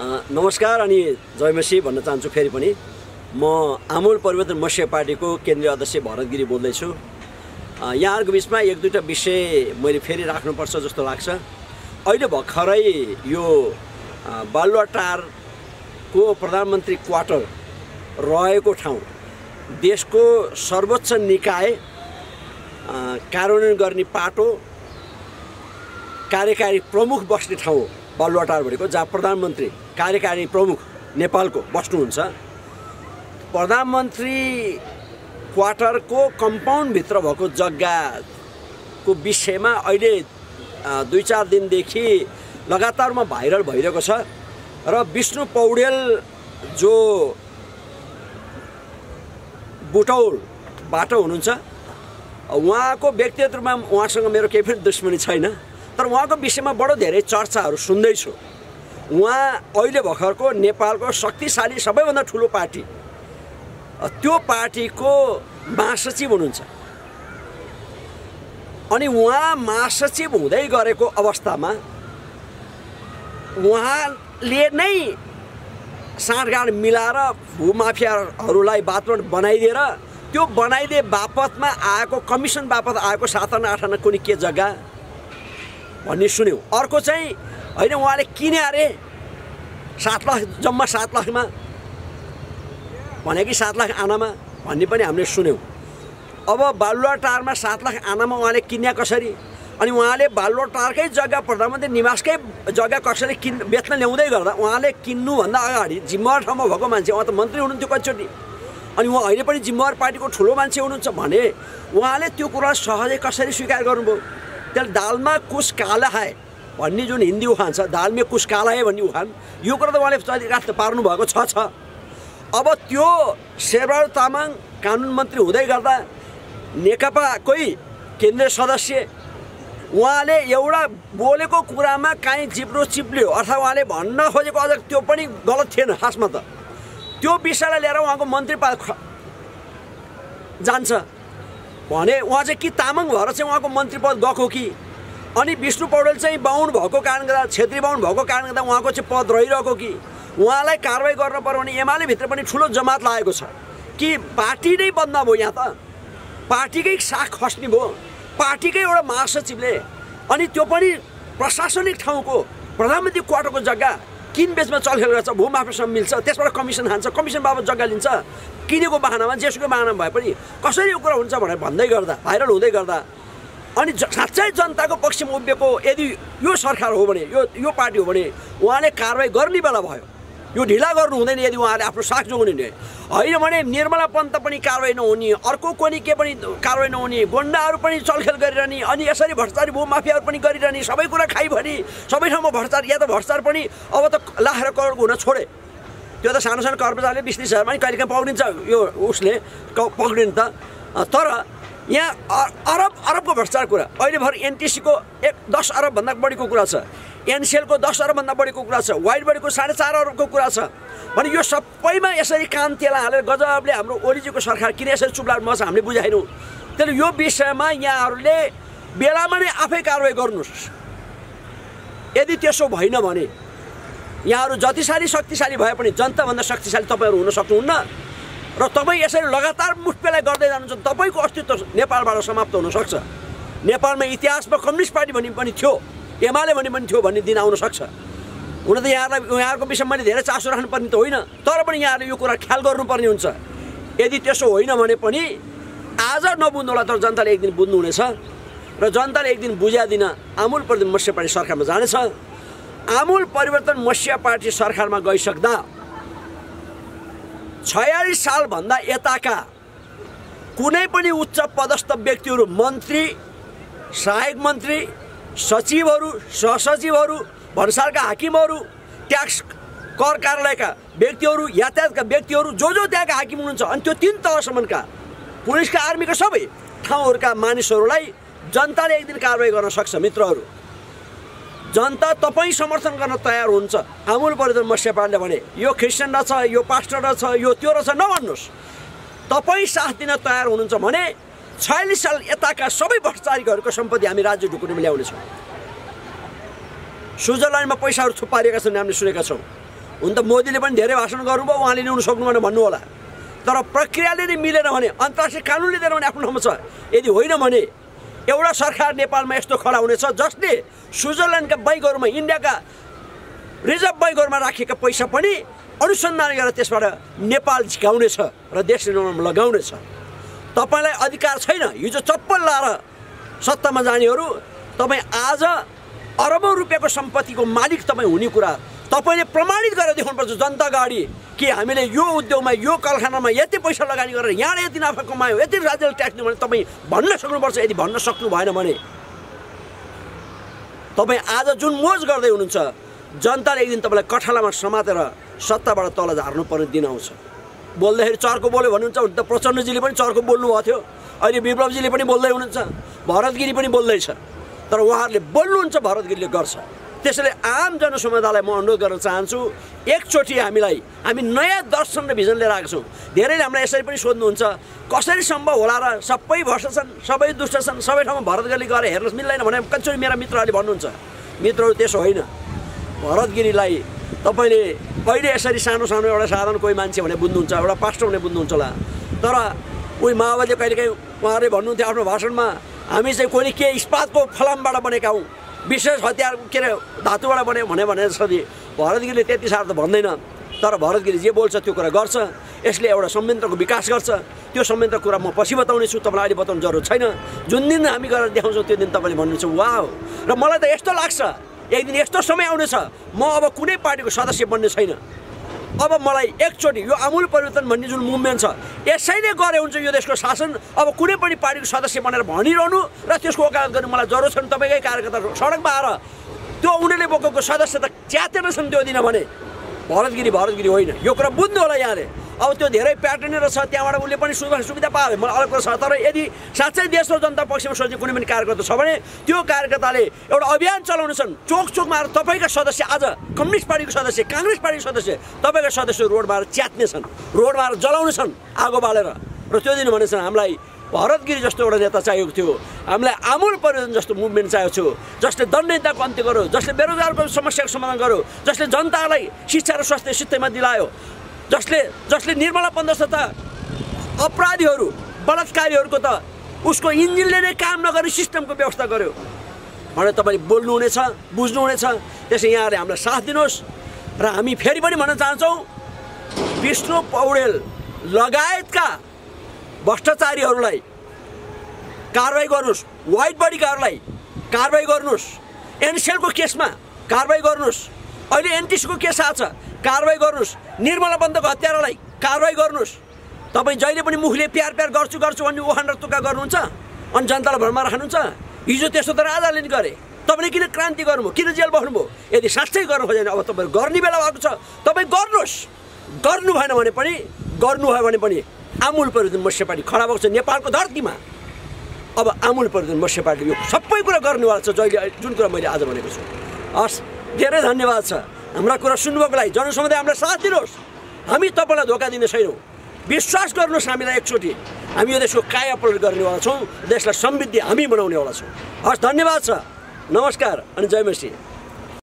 नमस्कार अनि जयमसी भन्न चाहन्छु फेरि पनि। म आमूल परिवर्तन मत्स्य पार्टीको केन्द्रीय अध्यक्ष भरत गिरी बोल्दैछु। यहाँहरूको बिचमा एक दुईवटा विषय मैले फेरि राख्नुपर्छ जस्तो लाग्छ। अहिले भर्खरै यो बालुवाटारको प्रधानमन्त्री क्वार्टर रहेको ठाउँ देशको सर्वोच्च निकाय कार्यान्वयन गर्ने पाटो कार्यकारी प्रमुख बस्ने ठाउँ बालुवाटार भनेको जहाँ प्रधानमन्त्री कार्यकारी प्रमुख नेपालको बस्नुहुन्छ। प्रधानमन्त्री क्वार्टरको कम्पाउन्डभित्र भएको जग्गाको विषयमा अहिले दुई चार दिनदेखि लगातारमा भाइरल भइरहेको छ र विष्णु पौडेल जो बुटौलबाट हुनुहुन्छ उहाँको व्यक्तिगत रूपमा उहाँसँग मेरो केही पनि दुश्मनी छैन तर उहाँको विषयमा बडो धेरै चर्चाहरू सुन्दैछु। उहाँ अहिले भर्खरको नेपालको शक्तिशाली सबैभन्दा ठुलो पार्टी। त्यो पार्टीको महासचिव हुनुहुन्छ। अनि उहाँ महासचिव हुँदै गरेको अवस्थामा उहाँले नै साँठगाँठ मिलाएर भूमाफियाहरूलाई बातबाट बनाइदिएर त्यो बनाइदिए बापतमा आएको कमिसन बापत आएको सात आना आठ आना कुनै के जग्गा भन्ने सुन्यौँ। अर्को चाहिँ होइन उहाँले किने अरे सात लाख जम्मा सात लाखमा भने कि सात लाख आनामा भन्ने पनि हामीले सुन्यौँ। अब बालुवाटारमा सात लाख आनामा उहाँले किन्या कसरी? अनि उहाँले बालुवाटारकै जग्गा प्रधानमन्त्री निवासकै जग्गा कसरी किन् बेच्न ल्याउँदै गर्दा उहाँले किन्नुभन्दा अगाडि जिम्मेवार ठाउँमा भएको मान्छे उहाँ त मन्त्री हुनुहुन्थ्यो कतिचोटि। अनि उहाँ अहिले पनि जिम्मेवार पार्टीको ठुलो मान्छे हुनुहुन्छ भने उहाँले त्यो कुरा सहजै कसरी स्वीकार गर्नुभयो? त्यसले दालमा कुस काला है भन्ने जुन हिन्दी उखान छ दालमे कुस भन्ने उखान यो कुरा त उहाँले पार्नु भएको छ छ। अब त्यो शेरबहादुर तामाङ कानुन मन्त्री हुँदै गर्दा नेकपाकै केन्द्रीय सदस्य उहाँले एउटा बोलेको कुरामा काहीँ जिब्रो चिप्लियो अर्थात् उहाँले भन्न खोजेको अझ त्यो पनि गलत थिएन खासमा त। त्यो विषयलाई लिएर उहाँको मन्त्री ख- जान्छ। भने उहाँ चाहिँ कि तामाङ भएर चाहिँ उहाँको मन्त्री पद गएको कि? अनि विष्णु पौडेल चाहिँ बाहुन भएको कारणले गर्दा छेत्री बाहुन भएको कारणले गर्दा उहाँको चाहिँ पद रहिरहेको कि उहाँलाई कारवाही गर्न पर्यो भने एमाले भित्र पनि ठुलो जमात लागेको छ। कि पार्टी नै बन्द भयो यहाँ त। पार्टीकै साख खस्ने भयो। पार्टीकै एउटा महासचिवले अनि त्यो पनि प्रशासनिक ठाउँको प्रधानमन्त्री क्वार्टरको जग्गा किन बेचमा चलखेल गर्छ भूमाफियासँग मिल्छ त्यसबाट कमिसन खान्छ कमिसन बाबत जग्गा लिन्छ किनेको बाहनामा जेसुकै बाहनामा भए पनि कसरी यो कुरा हुन्छ भनेर भन्दै गर्दा भाइरल हुँदै गर्दा अनि साँच्चै जनताको पक्षमा उभिएको यदि यो सरकार हो भने यो यो पार्टी हो भने उहाँले कारवाही गर्ने बेला भयो। यो ढिला गर्नु हुँदैन यदि उहाँले आफ्नो साख जोगाउने भने होइन भने निर्मला पन्त पनि कारवाही नहुने अर्को कोनी के पनि कारवाही नहुने गुन्डाहरू पनि चलखेल गरिरहने अनि यसरी भ्रष्टाचारी भूमाफियाहरू पनि गरिरहने सबै कुरा खाइभरि सबै ठाउँमा भ्रष्टाचार या त भ्रष्टाचार पनि अब त लाख र करोडको हुन छोडे। त्यो त सानो सानो कर्मचारीले बिस तिस हजार पनि कहिले काहीँ पक्रिन्छ यो उसले क- पक्रिनु त। तर यहाँ अरब अरबको भ्रष्टाचार कुरा। अहिले भर एनटिसीको एक दस अरबभन्दा बढीको कुरा छ। एनसिएलको दस अरबभन्दा बढीको कुरा छ। वाइट बडीको साढे चार अरबको कुरा छ। भने यो सबैमा यसरी कान तेला हालेर गजबले हाम्रो ओलीजीको सरकार किन यसरी चुप्लाट मर्छ हामीले बुझाएनौँ त्यसले यो विषयमा यहाँहरूले बेलामा नै आफै कारवाही गर्नुहोस्। यदि त्यसो भएन भने यहाँहरू जतिसारी शक्तिशाली भए पनि जनताभन्दा शक्तिशाली तपाईँहरू हुन सक्नुहुन्न। र तपाईँ यसरी लगातार मुठपेलाई गर्दै जानुहुन्छ तपाईँको अस्तित्व नेपालबाट समाप्त हुनसक्छ। नेपालमा इतिहासमा कम्युनिस्ट पार्टी भन्ने पनि थियो एमाले भन्ने पनि थियो भन्ने दिन आउन सक्छ हुन त यहाँलाई यहाँहरूको विषयमा मैले धेरै चासो राख्नुपर्ने त होइन तर पनि यहाँहरूले यो कुरा ख्याल गर्नुपर्ने हुन्छ। यदि त्यसो होइन भने पनि आज नबुझ्नु होला तर जनताले एक दिन बुझ्नुहुनेछ र जनताले एक दिन बुझाइदिन आमूल परिवर्तन मत्स्य पार्टी सरकारमा जानेछ। आमूल परिवर्तन मत्स्य पार्टी सरकारमा गइसक्दा छयालिस सालभन्दा यताका कुनै पनि उच्च पदस्थ व्यक्तिहरू मन्त्री सहायक मन्त्री सचिवहरू सहसचिवहरू भन्सारका हाकिमहरू ट्याक्स कर कार्यालयका व्यक्तिहरू यातायातका व्यक्तिहरू जो जो त्यहाँका हाकिम हुनुहुन्छ अनि त्यो तिन तहसम्मका पुलिसका आर्मीका सबै ठाउँहरूका मानिसहरूलाई जनताले एक दिन कारवाही गर्न सक्छ मित्रहरू। जनता तपाईँ समर्थन गर्न तयार हुन्छ। आमूल परिवर्तन मत्स्य पार्टीले भने यो क्रिस्चियन रहेछ यो पास्टर रहेछ यो त्यो रहेछ नभन्नुहोस्। तपाईँ साथ दिन तयार हुनुहुन्छ भने छयालिस साल यताका सबै भ्रष्टाचारीहरूको सम्पत्ति हामी राज्य ढुकुरीमा ल्याउनेछौँ। स्विजरल्यान्डमा पैसाहरू थुपारिएका छन् हामीले सुनेका छौँ। हुन त मोदीले पनि धेरै भाषण गर्नुभयो उहाँले ल्याउनु सक्नु भने भन्नु होला तर प्रक्रियाले नै मिलेन भने अन्तर्राष्ट्रिय कानुनले दिएन भने आफ्नो ठाउँमा छ। यदि होइन भने एउटा सरकार नेपालमा यस्तो खडा हुनेछ जसले स्विजरल्यान्डका बैङ्कहरूमा इन्डियाका रिजर्भ बैङ्कहरूमा राखिएका पैसा पनि अनुसन्धान गरेर त्यसबाट नेपाल झिकाउनेछ र देश निर्माणमा लगाउनेछ। तपाईँलाई अधिकार छैन हिजो चप्पल लाएर सत्तामा जानेहरू तपाईँ आज अरबौँ रुपियाँको सम्पत्तिको मालिक तपाईँ हुने कुरा तपाईँले प्रमाणित गरेर देखाउनुपर्छ जनता अगाडि। कि हामीले यो उद्योगमा यो कलखानामा यति पैसा लगानी गरेर यहाँ यति नाफा कमायो यति राज्यले ट्याक्स दियो भने तपाईँ भन्न सक्नुपर्छ यदि भन्न सक्नु भएन भने। तपाईँ आज जुन मोज गर्दै हुनुहुन्छ जनताले एक दिन तपाईँलाई कठालामा समातेर सत्ताबाट तल झार्नुपर्ने दिन आउँछ। बोल्दाखेरि चर्को बोल्यो भन्नुहुन्छ त प्रचण्डजीले पनि चर्को बोल्नुभएको थियो। अहिले विप्लवजीले पनि बोल्दै हुनुहुन्छ भरतगिरी पनि बोल्दैछ। तर उहाँहरूले बोल्नुहुन्छ भरतगिरीले गर्छ। त्यसैले आम जनसमुदायलाई म अनुरोध गर्न चाहन्छु एकचोटि हामीलाई हामी नयाँ दर्शन र भिजन लिएर आएको छौँ। धेरैले हामीलाई यसरी पनि सोध्नुहुन्छ कसरी सम्भव होला र सबै भ्रष्ट छन् सबै दुष्ट छन् सबै ठाउँमा भरतगिरी गएर हेर्नुहोस् मिल्दैन भने कतिचोटि मेरा मित्रहरूले भन्नुहुन्छ। मित्रहरू त्यसो होइन। भरतगिरीलाई तपाईँले कहिले यसरी सानो सानो एउटा साधारण कोही मान्छे भने बुझ्नुहुन्छ एउटा पास्टर भने बुझ्नुहुन्छ होला। तर उही माओवादीले कहिलेकाहीँ उहाँहरूले भन्नुहुन्थ्यो आफ्नो भाषणमा हामी चाहिँ कोही के इस्पातको फलामबाट बनेका हौँ? विशेष हतियार के अरे धातुबाट बन्यो भने भने जसरी भरतगिरीले त्यति साह्रो त भन्दैन। तर भरतगिरी जे बोल्छ त्यो कुरा गर्छ। यसले एउटा संयन्त्रको विकास गर्छ। त्यो संयन्त्र कुरा म पछि बताउने छु। तपाईँलाई अहिले बताउनु जरुरत छैन। जुन दिन हामी गरेर देखाउँछौँ त्यो दिन तपाईँले भन्नुहुन्छ वा र मलाई त यस्तो लाग्छ। एक दिन यस्तो समय आउनेछ। म अब कुनै पार्टीको सदस्य बन्ने छैन। अब मलाई एकचोटि यो आमूल परिवर्तन भन्ने जुन मुभमेन्ट छ यसैले गरे हुन्छ यो देशको शासन। अब कुनै पनि पार्टीको सदस्य बनेर भनिरहनु र त्यसको वकालत गर्नु मलाई जरुरत छैन तपाईँकै कार्यकर्ता सडकमा आएर त्यो उनीहरूले बोकेको सदस्यता च्यातेर छन् त्यो दिन भने। भरतगिरी भरतगिरी होइन। यो कुरा बुझ्नु होला यहाँले। अब त्यो धेरै प्याटर्नहरू छ त्यहाँबाट उसले पनि सुविधा सुविधा पायो मलाई अलग कुरा छ। तर यदि साँच्चै देश र जनता पक्षमा सोच्ने कुनै पनि कार्यकर्ता छ भने त्यो कार्यकर्ताले एउटा अभियान चलाउनेछन् चोक चोकमा आएर तपाईँका सदस्य आज कम्युनिस्ट पार्टीको सदस्य काङ्ग्रेस पार्टीको सदस्य तपाईँका सदस्य रोडमा आएर च्यात्ने छन् रोडमा जलाउने छन् आगो बालेर। र त्यो दिन भनेछन् हामीलाई भरतगिरी जस्तो एउटा नेता चाहिएको थियो हामीलाई आमूल परिवर्तन जस्तो मुभमेन्ट चाहिएको थियो जसले दण्डनीयताको अन्त्य गर्यो जसले बेरोजगारको समस्याको समाधान गर्यो जसले जनतालाई शिक्षा र स्वास्थ्य सित्तैमा दिलायो। जसले जसले निर्मला पन्ध्र तथा अपराधीहरू बलात्कारीहरूको त उसको इन्जिनले नै काम नगरी सिस्टमको व्यवस्था गर्यो। भनेर तपाईँले बोल्नुहुनेछ बुझ्नुहुनेछ त्यसै यहाँले हामीलाई साथ दिनुहोस्। र हामी फेरि पनि भन्न चाहन्छौँ विष्णु पौडेल लगायतका भ्रष्टाचारीहरूलाई कारवाही गर्नुहोस् वाइट बडीकाहरूलाई कारवाही गर्नुहोस् एनसेलको केसमा कारवाही गर्नुहोस्। अहिले एनटिसीको केस आएको छ कारवाही गर्नुहोस्। निर्मला बन्दको हत्यारालाई कारवाही गर्नुहोस्। तपाईँ जहिले पनि मुखले प्यार प्यार गर्छु गर्छु भन्ने उखान र तुक्का गर्नुहुन्छ अनि जनतालाई भरमा राख्नुहुन्छ हिजो त्यस्तो त राजाले नि गरे। तपाईँले किन क्रान्ति गर्नुभयो? किन जेल बस्नुभयो? यदि साँच्चै गर्नु खोजेन अब तपाईँहरू गर्ने बेला भएको छ। तपाईँ गर्नुहोस्। गर्नु भएन भने पनि गर्नुभयो भने पनि आमूल परिवर्तन मत्स्य पार्टी खडा भएको छ नेपालको धरतीमा। अब आमूल परिवर्तन मत्स्य पार्टी यो सबै कुरा गर्नेवाला छ जहिले जुन कुरा मैले आज भनेको छु। हस् धेरै धन्यवाद छ। हाम्रा कुरा सुन्नुको लागि जनसमुदाय हामीलाई साथ दिनुहोस् हामी तपाईँलाई धोका दिने छैनौँ विश्वास गर्नुहोस् हामीलाई एकचोटि हामी यो देशको काया पलट गर्नेवाला छौँ देशलाई समृद्धि हामी बनाउनेवाला छौँ हस् धन्यवाद छ नमस्कार अनि जय मसी